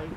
Sorry,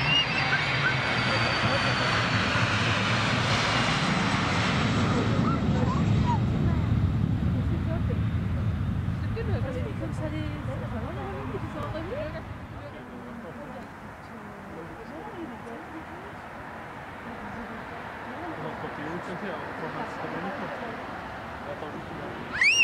Nog tot die hoek, ja, dat was het. Dat was het.